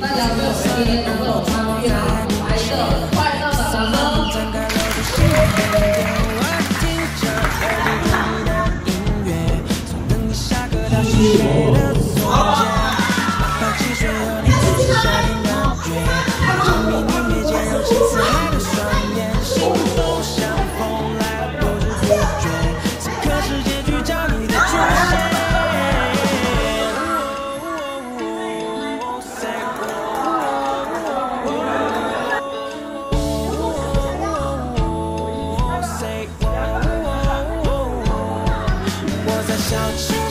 大家对我们今天能够超越来一个快乐的感恩。小桥上